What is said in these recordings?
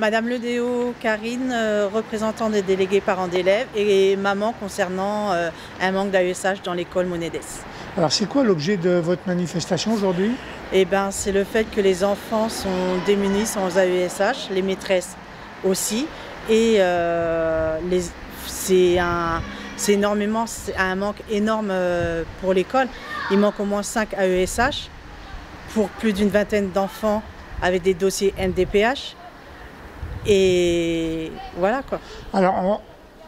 Madame Ledéo, Karine, euh, représentant des délégués parents d'élèves et maman concernant euh, un manque d'AESH dans l'école Monedes. Alors c'est quoi l'objet de votre manifestation aujourd'hui? Eh ben, c'est le fait que les enfants sont démunis sans AESH, les maîtresses aussi, et euh, c'est un, c'est énormément, c'est un manque énorme pour l'école. Il manque au moins 5 AESH pour plus d'une vingtaine d'enfants avec des dossiers MDPH. Et voilà quoi. Alors on-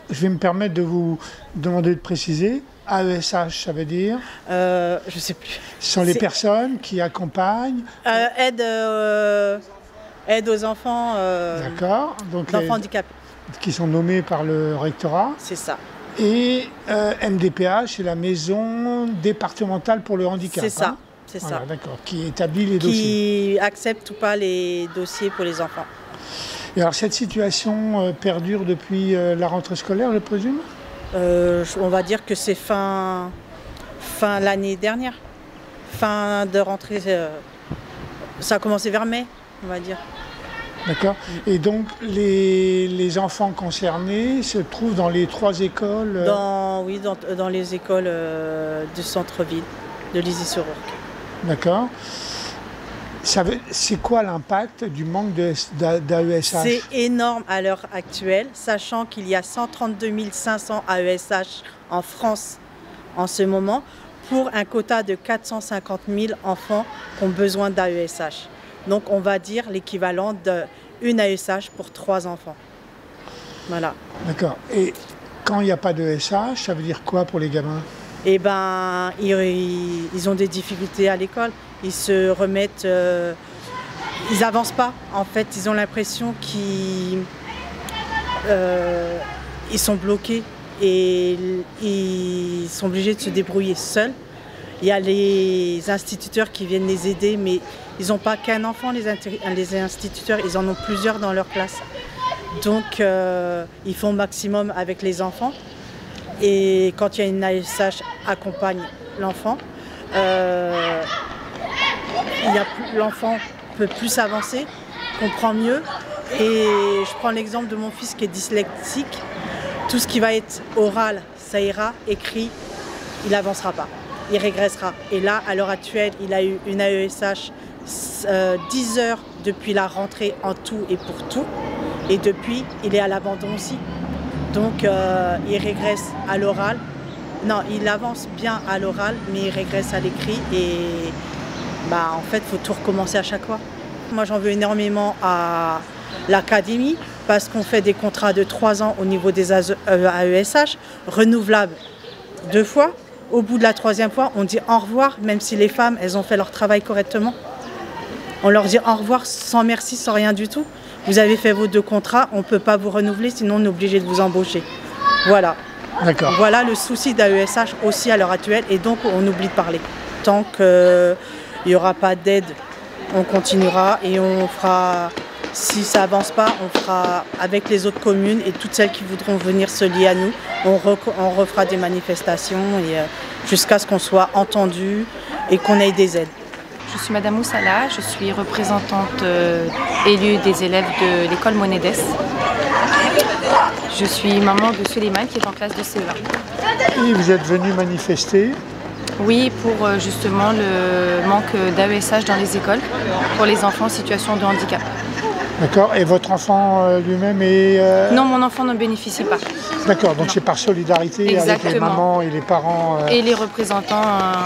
je vais me permettre de vous demander de préciser. AESH, ça veut dire Euh, je sais plus. ce sont les personnes qui accompagnent, Euh, aide, euh, aide aux enfants, euh, d'accord Donc d'enfants les- handicapés. qui sont nommés par le rectorat. C'est ça. Et MDPH, c'est la maison départementale pour le handicap. C'est ça. hein C'est Voilà, ça. d'accord, qui établit les dossiers. Qui accepte ou pas les dossiers pour les enfants. Et alors cette situation euh, perdure depuis euh, la rentrée scolaire, je présume? Euh, on va dire que c'est fin, fin l'année dernière. Fin de rentrée. ça a commencé vers mai, on va dire. D'accord? Et donc les, les enfants concernés se trouvent dans les trois écoles. Dans, oui, dans, dans les écoles euh, du centre-ville de Lizy-sur-Ourcq. D'accord. C'est quoi l'impact du manque d'AESH C'est énorme à l'heure actuelle, sachant qu'il y a 132 500 AESH en France en ce moment, pour un quota de 450 000 enfants qui ont besoin d'AESH. Donc on va dire l'équivalent d'une AESH pour trois enfants. Voilà. D'accord. Et quand il n'y a pas de SH, ça veut dire quoi pour les gamins? Et ben, ils, ont des difficultés à l'école. Ils se remettent, euh, ils avancent pas. En fait, ils ont l'impression qu'ils euh, sont bloqués et ils sont obligés de se débrouiller seuls. Il y a les instituteurs qui viennent les aider, mais ils n'ont pas qu'un enfant, les, instituteurs, ils en ont plusieurs dans leur classe. Donc, euh, ils font maximum avec les enfants. Et quand il y a une ASH accompagne l'enfant, euh, l'enfant peut plus avancer, comprend mieux. Et je prends l'exemple de mon fils qui est dyslexique. Tout ce qui va être oral, ça ira, écrit, il n'avancera pas, il régressera. Et là, à l'heure actuelle, il a eu une AESH euh, 10 heures depuis la rentrée en tout et pour tout. Et depuis, il est à l'abandon aussi. Donc euh, il régresse à l'oral. Non, il avance bien à l'oral, mais il régresse à l'écrit et bah, en fait, il faut tout recommencer à chaque fois. Moi, j'en veux énormément à l'académie parce qu'on fait des contrats de 3 ans au niveau des AESH, renouvelables deux fois. Au bout de la troisième fois, on dit au revoir, même si les femmes, elles ont fait leur travail correctement. On leur dit au revoir sans merci, sans rien du tout. Vous avez fait vos deux contrats, on ne peut pas vous renouveler, sinon on est obligé de vous embaucher. Voilà. D'accord. Voilà le souci d'AESH aussi à l'heure actuelle et donc on oublie de parler. Tant qu'il n'y aura pas d'aide, on continuera et on fera, si ça avance pas, on fera avec les autres communes et toutes celles qui voudront venir se lier à nous, on, on refera des manifestations et, euh, jusqu'à ce qu'on soit entendu et qu'on ait des aides. Je suis Madame Moussala, je suis représentante euh, élue des élèves de l'école Monedes. Je suis maman de Suleiman qui est en classe de CE1. Et vous êtes venu manifester. Oui, pour euh, justement le manque d'AESH dans les écoles pour les enfants en situation de handicap. D'accord. Et votre enfant euh, lui-même est. Non, mon enfant ne bénéficie pas. D'accord. Donc c'est par solidarité avec les mamans et les parents. Et les représentants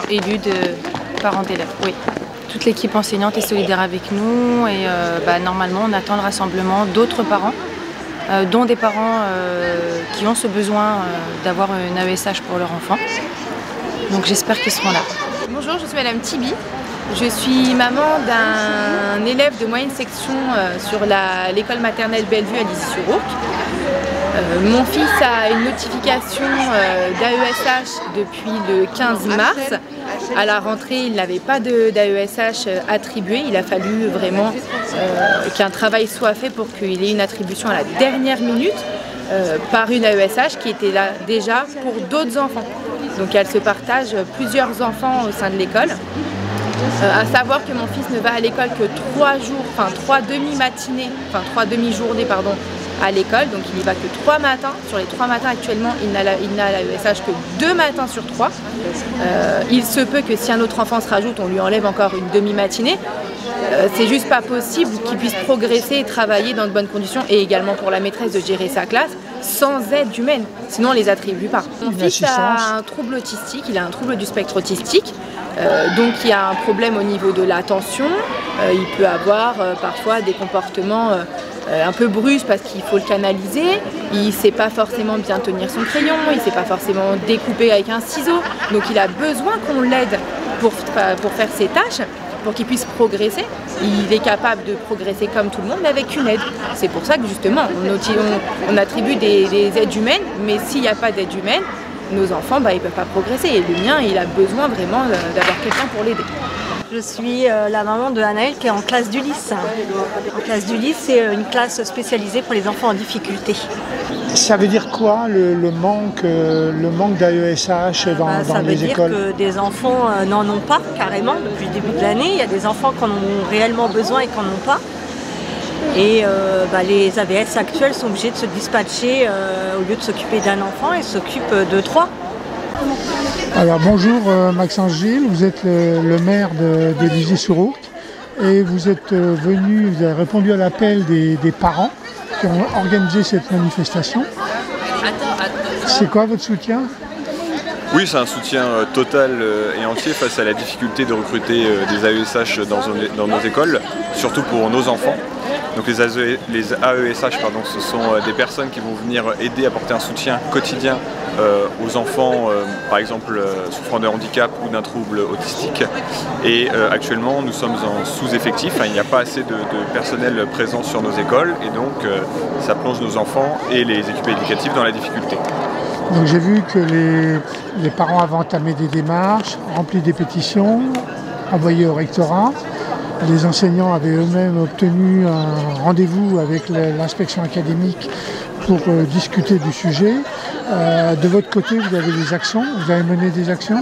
élus de parents d'élèves, oui. Toute l'équipe enseignante est solidaire avec nous et euh, bah, normalement on attend le rassemblement d'autres parents, euh, dont des parents euh, qui ont ce besoin euh, d'avoir une AESH pour leur enfant. Donc j'espère qu'ils seront là. Bonjour, je suis Madame Tibi. Je suis maman d'un élève de moyenne section sur l'école maternelle Bellevue à Lizy-sur-Ourcq. Euh, mon fils a une notification euh, d'AESH depuis le 15 mars. À la rentrée, il n'avait pas d'AESH euh, attribué. Il a fallu vraiment euh, qu'un travail soit fait pour qu'il ait une attribution à la dernière minute euh, par une AESH qui était là déjà pour d'autres enfants. Donc elle se partage plusieurs enfants au sein de l'école. à savoir que mon fils ne va à l'école que trois jours, enfin trois demi-matinées, enfin trois demi-journées, pardon, à l'école, donc il n'y va que trois matins. Sur les trois matins actuellement, il n'a la ESH que deux matins sur trois. Euh, il se peut que si un autre enfant se rajoute, on lui enlève encore une demi-matinée. Euh, c'est juste pas possible qu'il puisse progresser et travailler dans de bonnes conditions et également pour la maîtresse de gérer sa classe sans aide humaine, sinon on les attribue pas. Mon fils a un trouble autistique, il a un trouble du spectre autistique, euh, donc il y a un problème au niveau de l'attention, il peut avoir parfois des comportements euh, un peu brusque parce qu'il faut le canaliser. Il ne sait pas forcément bien tenir son crayon, il ne sait pas forcément découper avec un ciseau. Donc il a besoin qu'on l'aide pour, pour faire ses tâches pour qu'il puisse progresser. Il est capable de progresser comme tout le monde, mais avec une aide. C'est pour ça que justement, on, attribue des, aides humaines, mais s'il n'y a pas d'aide humaine, nos enfants, bah, ils ne peuvent pas progresser. Et le mien, il a besoin vraiment d'avoir quelqu'un pour l'aider. Je suis euh, la maman de Anaël qui est en classe d'Ulysse. En classe d'Ulysse, c'est euh, une classe spécialisée pour les enfants en difficulté. Ça veut dire quoi le, manque, euh, le manque d'AESH dans, bah, dans les écoles Ça veut dire que des enfants n'en ont pas carrément depuis le début de l'année. Il y a des enfants qui en ont réellement besoin et qui n'en ont pas. Et bah, les AVS actuels sont obligés de se dispatcher au lieu de s'occuper d'un enfant, ils s'occupent de trois. Alors bonjour euh, Maxence vous êtes le, maire de, de sur ourcq et vous êtes euh, venu, vous avez répondu à l'appel des, parents qui ont organisé cette manifestation. C'est quoi votre soutien? Oui, c'est un soutien euh, total et entier face à la difficulté de recruter des AESH dans, nos écoles, surtout pour nos enfants. Donc les, AESH, e pardon, ce sont des personnes qui vont venir aider, apporter un soutien quotidien euh, aux enfants, euh, par exemple, euh, souffrant de handicap ou d'un trouble autistique. Et actuellement, nous sommes en sous-effectif, hein, il n'y a pas assez de, personnel présent sur nos écoles et donc ça plonge nos enfants et les équipes éducatives dans la difficulté. Donc j'ai vu que les, les, parents avaient entamé des démarches, rempli des pétitions, envoyées au rectorat. Les enseignants avaient eux-mêmes obtenu un rendez-vous avec l'inspection académique pour discuter du sujet. Euh, de votre côté, vous avez des actions Vous avez mené des actions?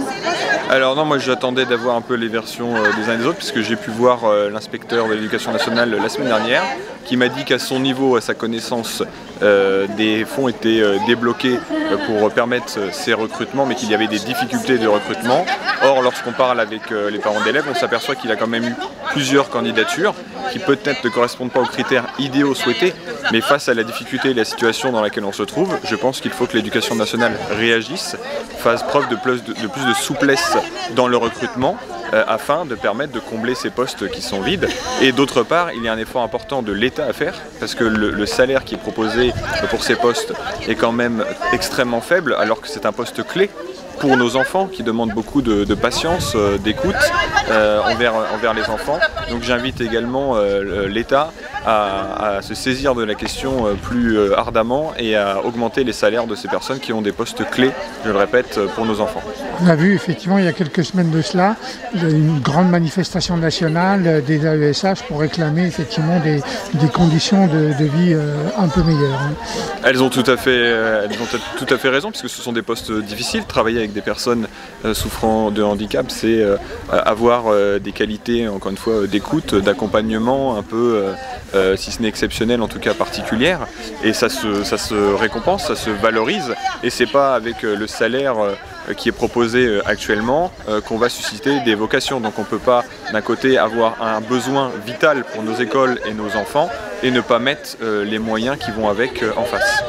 Alors non, moi j'attendais d'avoir un peu les versions euh, des uns et des autres, puisque j'ai pu voir euh, l'inspecteur de l'éducation nationale la semaine dernière, qui m'a dit qu'à son niveau, à sa connaissance, des fonds étaient débloqués pour permettre ces recrutements, mais qu'il y avait des difficultés de recrutement. Or, lorsqu'on parle avec les parents d'élèves, on s'aperçoit qu'il a quand même eu plusieurs candidatures qui peut-être ne correspondent pas aux critères idéaux souhaités, mais face à la difficulté et la situation dans laquelle on se trouve, je pense qu'il faut que l'éducation nationale réagisse, fasse preuve de, plus de souplesse dans le recrutement, euh, afin de permettre de combler ces postes qui sont vides. Et d'autre part, il y a un effort important de l'État à faire, parce que le, salaire qui est proposé pour ces postes est quand même extrêmement faible, alors que c'est un poste clé pour nos enfants qui demandent beaucoup de, patience, euh, d'écoute euh, envers, envers les enfants. Donc j'invite également l'État à, se saisir de la question euh, plus euh, ardemment et à augmenter les salaires de ces personnes qui ont des postes clés, je le répète, euh, pour nos enfants. On a vu effectivement il y a quelques semaines de cela une grande manifestation nationale des AESH pour réclamer effectivement des, conditions de, vie un peu meilleures. Hein. Elles ont tout à fait, elles ont tout à fait raison puisque ce sont des postes difficiles. Travailler avec des personnes souffrant de handicap, c'est avoir des qualités, encore une fois, d'écoute, d'accompagnement un peu euh, si ce n'est exceptionnelle, en tout cas particulière. Et ça se, ça se récompense, ça se valorise. Et c'est pas avec euh, le salaire euh, qui est proposé actuellement qu'on va susciter des vocations. Donc on ne peut pas d'un côté avoir un besoin vital pour nos écoles et nos enfants et ne pas mettre les moyens qui vont avec en face.